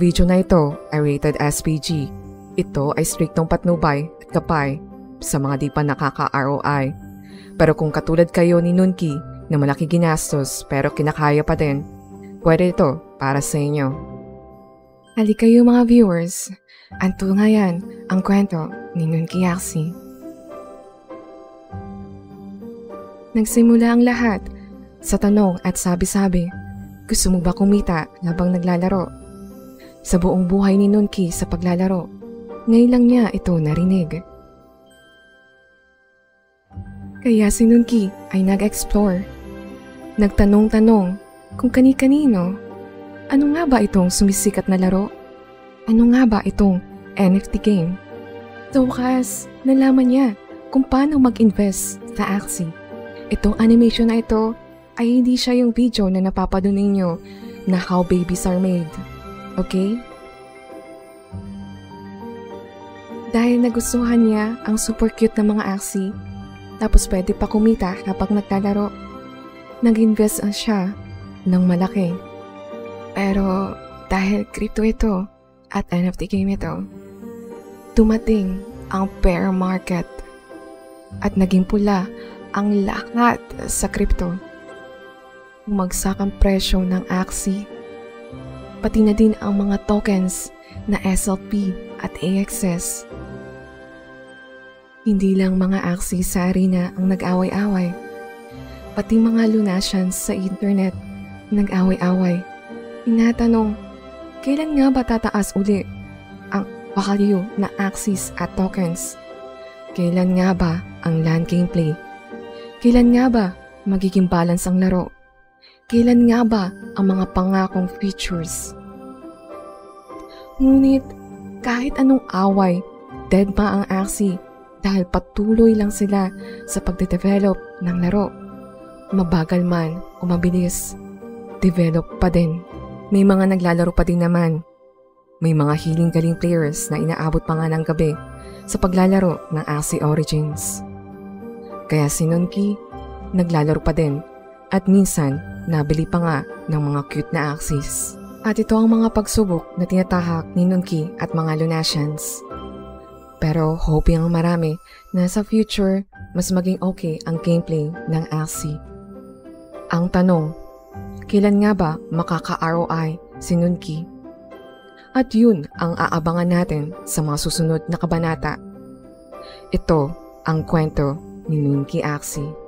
video na ito ay rated SPG. Ito ay striktong patnubay at kapay sa mga di pa nakaka-ROI. Pero kung katulad kayo ni Nunki na malaki ginastos pero kinakaya pa din, pwede ito para sa inyo. Halika kayo mga viewers, anto nga yan ang kwento ni Nunki Yaxi. Nagsimula ang lahat sa tanong at sabi-sabi, gusto mo ba kumita habang naglalaro? Sa buong buhay ni Nunki sa paglalaro, ngayon lang niya ito narinig. Kaya si Nunki ay nag-explore. Nagtanong-tanong kung kani-kanino. Ano nga ba itong sumisikat na laro? Ano nga ba itong NFT game? Sa wakas, nalaman niya kung paano mag-invest sa Axie. Itong animation na ito ay hindi siya yung video na napapanood ninyo na how babies are made. Okay? Dahil nagustuhan niya ang super cute na mga Axie, tapos pwede pa kumita kapag naglalaro, nag-invest siya ng malaki. Pero dahil crypto ito at NFT game ito, dumating ang bear market at naging pula ang lahat sa crypto. Umagsak ang presyo ng Axie, pati na din ang mga tokens na SLP at AXS. Hindi lang mga Axie sa arena ang nag-away-away, pati mga Lunatians sa internet nag-away-away. Tinatanong, kailan nga ba tataas uli ang value na Axis at tokens? Kailan nga ba ang land gameplay Kailan nga ba magiging balance ang laro? Kailan nga ba ang mga pangakong features? Ngunit kahit anong away, dead ba ang Axie dahil patuloy lang sila sa pagde-develop ng laro. Mabagal man o mabilis, develop pa din. May mga naglalaro pa din naman. May mga healing galing players na inaabot pa nga ng gabi sa paglalaro ng Axie Origins. Kaya si Nunki, naglalaro pa din at minsan nabili pa nga ng mga cute na axis. At ito ang mga pagsubok na tinatahak ni Nunki at mga Lunatians. Pero hoping ang marami na sa future mas maging okay ang gameplay ng Axie. Ang tanong, kailan nga ba makaka-ROI si Nunki? At yun ang aabangan natin sa mga susunod na kabanata. Ito ang kwento ni Nunki Axie.